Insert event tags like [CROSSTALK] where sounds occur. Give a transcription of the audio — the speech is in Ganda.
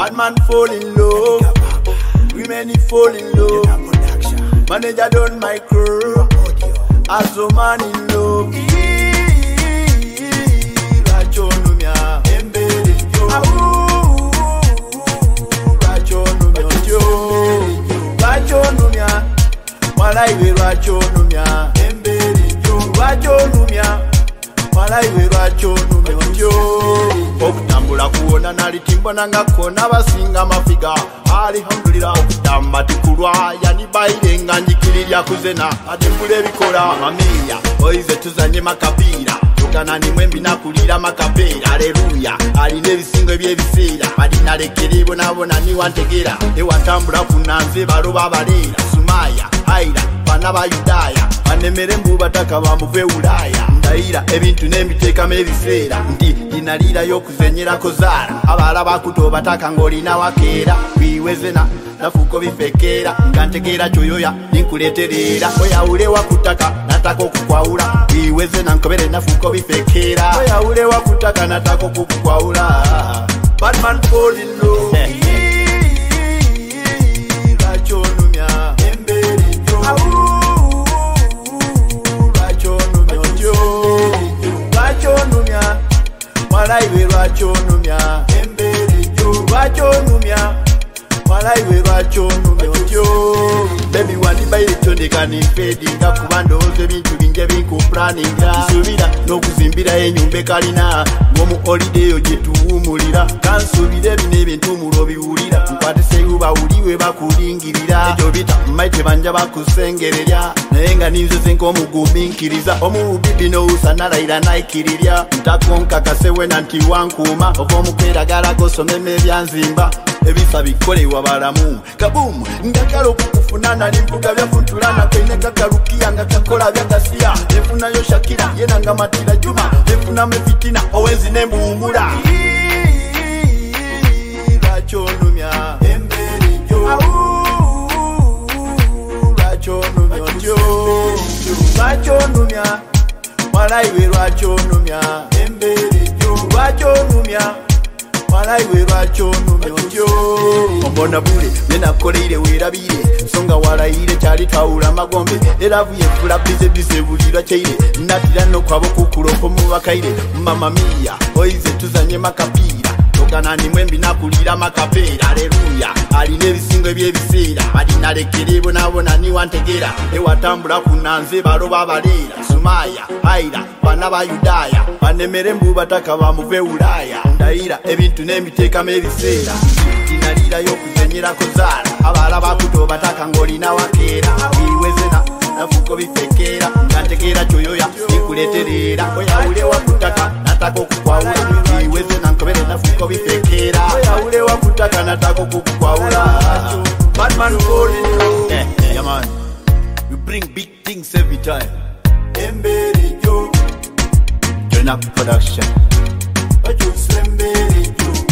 Bad man fall in love, women fall in love. Manager don't micro, as a man in love. Mwana iwe lwachonumya emberi lwachonumya mwana iwe lwachonumya njo okutambula kuwona nalitimbona nga kona basinga mafiga alhamdulira okutamba tikulwa yanibaire nga njikirirya kuzena atimbula ebikola mamiya oize tuzanye makapiira tugananimu embinakulira makapeera aleluya alina ebisingo ebyebiseera. Balinalekere bonabona niwantegera. Ewatambula kunanze baloba abaleera sumaya haira bana ba yudaya banemere mbubataka bamuve ulaya. Ndayira ebintu n'emiteekamu ebiseera nti linalirayo okuzenyerako zaara abala bakuta bataka ng'olina wakeera. Biwezena nafuuko bifekeera. Nga ntegeera kyoyoya ninkuleeterera oyawule wakutaka nataka okukwawula. Biweze nankobere nafuuko bifekeera. Oyawule wakutaka nataka okukukwawula batman folino [LAUGHS] mwalaiwe lwakyonumya lwakyonumya mwalaiwe lwakyonumya otyo. Bebi wandibaire kyondekanifedinga kuba ndowooza ebintu bingi ebinkupulaninga nsuubira n'okuzimbirayo enyumba ekalina. Ng'omu olideyo gye tuwumulira kansuubira ebino ebintu mulo biwulira nkwatiseyo bawuliwe bakulingirira. Ekyo bita mmaite banja bakusengererya. Naye nga ninzeze nk'omuguminkiriza omuwubibi nowusa nalayira naikirirya ntakonkakasewena nti wankuuma. Ova omukweragalago somema ebyanzimba. Ebisa bikolebwa balamu. Kabumu njagala okukufuna nali mpuga byafuntulana kaine kakalukiya nga kakola byagasiya nefunayo shakira yena nga matira juma. Nefunamu efitina owenzi nembuwumula lwakyonumya mwalaiwe lwakyonumya lwakyonumya mwalaiwe lwakyonumya otyo ombona bule nenakoleire weerabire nsonga walayire kyali twawula amagombe era buyefula bizebize bulirwa kyaire natira nokwaba okukulopa mubakaire mamamiya oize tuzanye makapiira togananimu embinakulira makapeera aleluya alina ebisingo ebyebiseera. Balinalekere bonabona niwantegera. Ewatambula kunanze baloba abaleera sumaya haira bana ba yudaya banemere mbubataka bamuve ulaya ndayira ebintu n'emiteekamu ebiseera tinalirayo okuzenyerako zaala. Abala bakuta obataka ng'olina wakeera biwezena nafuko bifekeera. Nga ntegeera kyoyoya nikuleeterera oyawule wakutaka nataka okukwawula biweze nankobere nafuko bifekeera oyawule wakutaka nataka okukwawula batman folino yeah, yeah, man. you bring big things every time. Emberejo join up production. Bakyusa emberejo